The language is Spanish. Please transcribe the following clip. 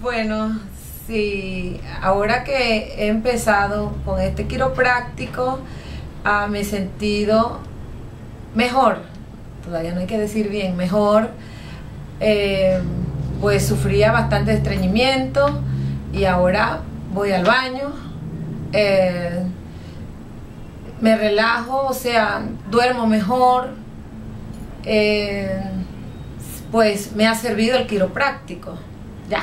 Bueno, sí, ahora que he empezado con este quiropráctico, ah, me he sentido mejor, todavía no hay que decir bien, mejor, eh, pues sufría bastante estreñimiento y ahora voy al baño, eh, me relajo, o sea, duermo mejor, eh, pues me ha servido el quiropráctico, ya.